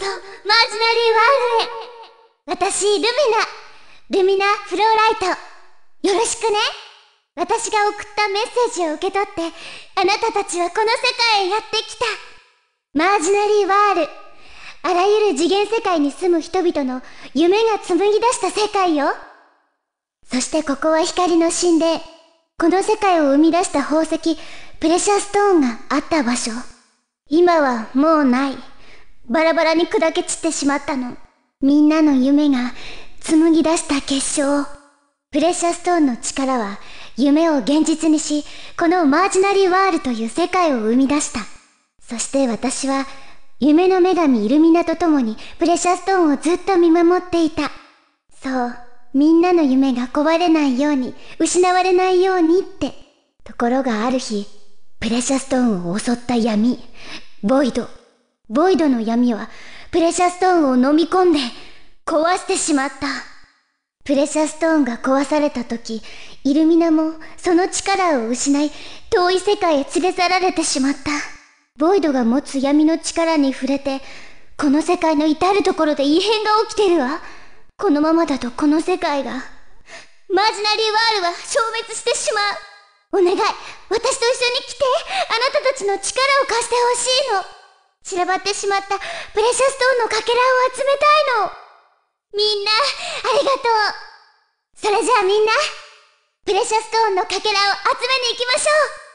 とマージナリーワールドへ。私、ルミナ、ルミナ・フローライト。よろしくね。私が送ったメッセージを受け取って、あなたたちはこの世界へやってきた。マージナリーワール。あらゆる次元世界に住む人々の夢が紡ぎ出した世界よ。そしてここは光の神殿。この世界を生み出した宝石、プレシャストーンがあった場所。今はもうない。バラバラに砕け散ってしまったの。みんなの夢が紡ぎ出した結晶。プレシャストーンの力は夢を現実にし、このマージナリーワールという世界を生み出した。そして私は夢の女神イルミナと共にプレシャストーンをずっと見守っていた。そう、みんなの夢が壊れないように、失われないようにって。ところがある日、プレシャストーンを襲った闇、ボイド。ボイドの闇は、プレシャストーンを飲み込んで、壊してしまった。プレシャストーンが壊された時、イルミナもその力を失い、遠い世界へ連れ去られてしまった。ボイドが持つ闇の力に触れて、この世界の至るところで異変が起きてるわ。このままだとこの世界が、マージナリーワールドは消滅してしまう。お願い、私と一緒に来て、あなたたちの力を貸してほしいの。散らばってしまったプレシャストーンのかけらを集めたいの。みんな、ありがとう。それじゃあみんな、プレシャストーンのかけらを集めに行きましょう。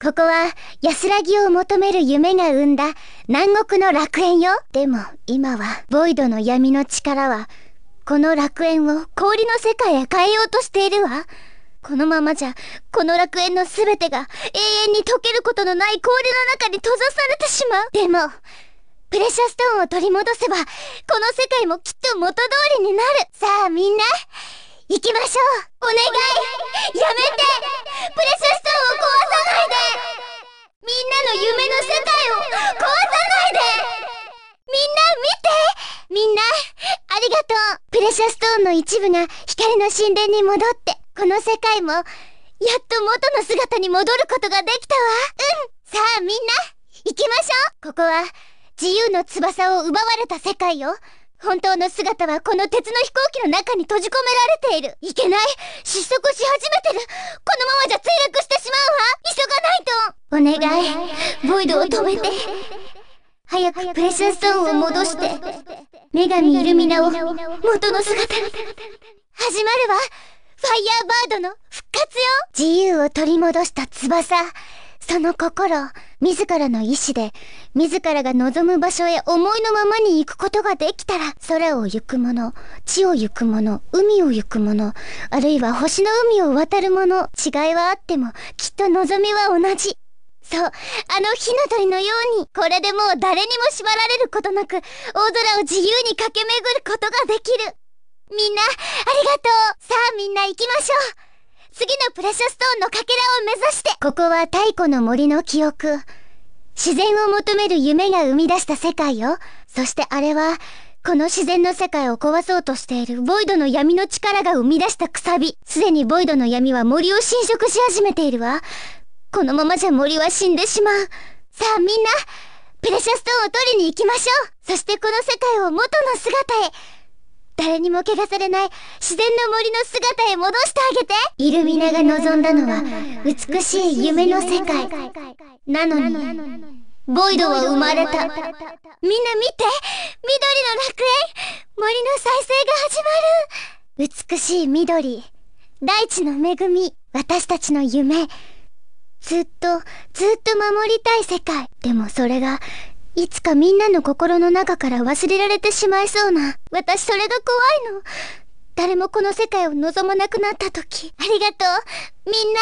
ここは安らぎを求める夢が生んだ南国の楽園よ。でも今はボイドの闇の力はこの楽園を氷の世界へ変えようとしているわ。このままじゃ、この楽園のすべてが永遠に溶けることのない氷の中に閉ざされてしまう。でも、プレシャストーンを取り戻せば、この世界もきっと元通りになる。さあみんな、行きましょう。お願い。やめて。プレシャストーンを壊さないで。みんなの夢の世界を壊さないで。みんな見てみんな、ありがとう。プレシャストーンの一部が光の神殿に戻って、この世界も、やっと元の姿に戻ることができたわ。うん。さあみんな、行きましょう。ここは、自由の翼を奪われた世界よ。本当の姿はこの鉄の飛行機の中に閉じ込められている。いけない失速し始めてるこのままじゃ墜落してしまうわ急がないとお願いボイドを止めて早くプレシャストーンを戻して女神イルミナを元の姿に始まるわフファイヤーバードの復活よ自由を取り戻した翼。その心、自らの意志で、自らが望む場所へ思いのままに行くことができたら、空を行く者、地を行く者、海を行く者、あるいは星の海を渡る者、違いはあっても、きっと望みは同じ。そう、あの火の鳥のように、これでもう誰にも縛られることなく、大空を自由に駆け巡ることができる。みんな、ありがとうさあみんな行きましょう次のプレシャストーンのかけらを目指してここは太古の森の記憶。自然を求める夢が生み出した世界よ。そしてあれは、この自然の世界を壊そうとしているボイドの闇の力が生み出したくさび。すでにボイドの闇は森を侵食し始めているわ。このままじゃ森は死んでしまう。さあみんな、プレシャストーンを取りに行きましょうそしてこの世界を元の姿へ誰にも汚されない自然の森の姿へ戻してあげてイルミナが望んだのは美しい夢の世界。なのに、ボイドは生まれた。みんな見て緑の楽園森の再生が始まる美しい緑。大地の恵み。私たちの夢。ずっと、ずっと守りたい世界。でもそれがいつかみんなの心の中から忘れられてしまいそうな。私それが怖いの。誰もこの世界を望まなくなった時。ありがとう。みんな、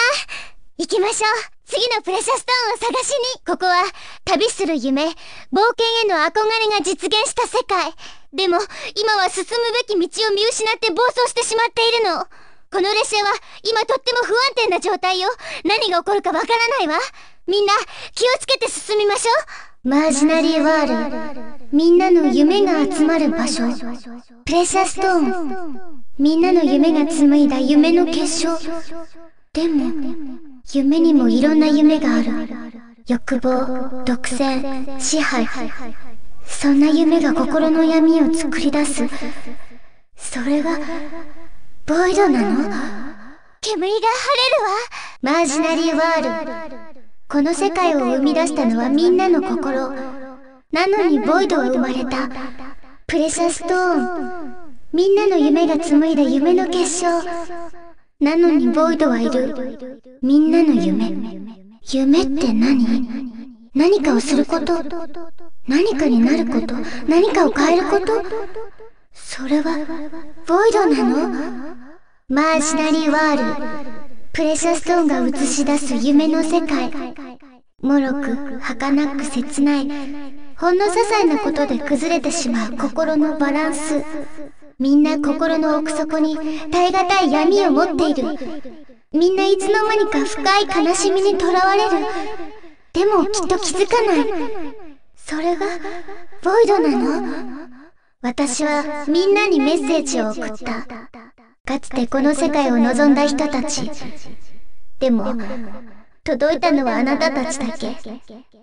行きましょう。次のプレシャストーンを探しに。ここは、旅する夢、冒険への憧れが実現した世界。でも、今は進むべき道を見失って暴走してしまっているの。この列車は、今とっても不安定な状態よ。何が起こるかわからないわ。みんな、気をつけて進みましょう。マージナリーワール。みんなの夢が集まる場所。プレシャストーン。みんなの夢が紡いだ夢の結晶。でも、夢にもいろんな夢がある。欲望、独占、支配。そんな夢が心の闇を作り出す。それが、ボイドなの？煙が晴れるわ。マージナリーワール。この世界を生み出したのはみんなの心。なのにボイドは生まれた。プレシャストーン。みんなの夢が紡いだ夢の結晶。なのにボイドはいる。みんなの夢。夢って何？何かをすること何かになること何かを変えることそれは、ボイドなの？マーシナリーワール。プレシャストーンが映し出す夢の世界。もろく、儚く切ない。ほんの些細なことで崩れてしまう心のバランス。みんな心の奥底に耐え難い闇を持っている。みんないつの間にか深い悲しみにとらわれる。でもきっと気づかない。それが、ボイドなの？私はみんなにメッセージを送った。かつてこの世界を望んだ人たち。でも、届いたのはあなたたちだけ。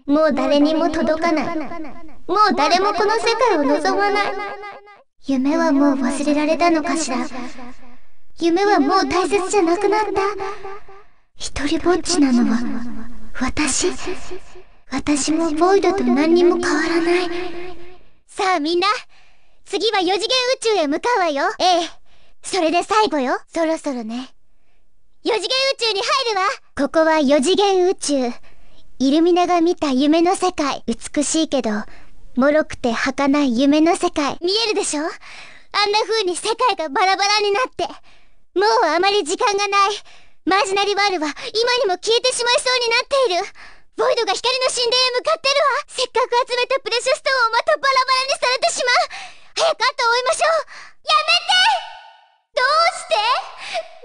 もう誰にも届かない。もう誰もこの世界を望まない。夢はもう忘れられたのかしら。夢はもう大切じゃなくなった。一人ぼっちなのは、私。私もボイドと何にも変わらない。さあみんな、次は4次元宇宙へ向かうわよ。ええ。それで最後よ。そろそろね。4次元宇宙に入るわここは4次元宇宙。イルミナが見た夢の世界。美しいけど、脆くて儚い夢の世界。見えるでしょ？あんな風に世界がバラバラになって。もうあまり時間がない。マージナリワールは今にも消えてしまいそうになっている。ボイドが光の神殿へ向かってるわせっかく集めたプレシャストーンをまたバラバラにされてしまう早く後を追いましょうやめてどうして？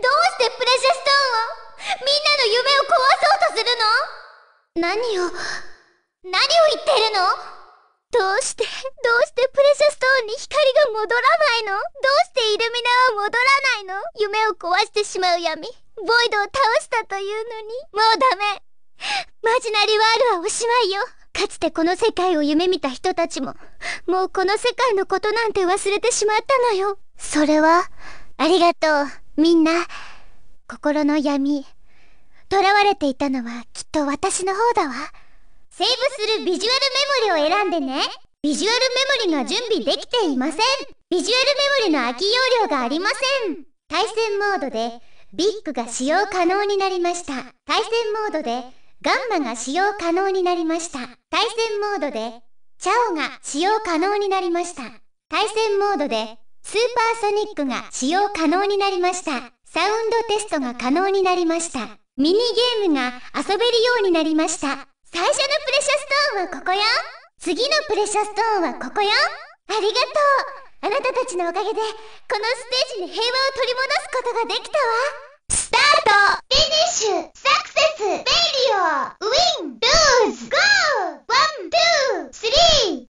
どうしてプレシャストーンを？みんなの夢を壊そうとするの？何を？何を言ってるの？どうして？どうしてプレシャストーンに光が戻らないの？どうしてイルミナは戻らないの？夢を壊してしまう闇。ボイドを倒したというのに。もうダメ。マジナリワールはおしまいよ。かつてこの世界を夢見た人たちも。もうこの世界のことなんて忘れてしまったのよ。それはありがとう、みんな。心の闇。囚われていたのはきっと私の方だわ。セーブするビジュアルメモリを選んでね。ビジュアルメモリが準備できていません。ビジュアルメモリの空き容量がありません。対戦モードでビッグが使用可能になりました。対戦モードでガンマが使用可能になりました。対戦モードでチャオが使用可能になりました。対戦モードでスーパーソニックが使用可能になりました。サウンドテストが可能になりました。ミニゲームが遊べるようになりました。最初のプレシャストーンはここよ。次のプレシャストーンはここよ。ありがとう。あなたたちのおかげで、このステージに平和を取り戻すことができたわ。 Start Finish Success Failure Win Lose Go One, Two, Three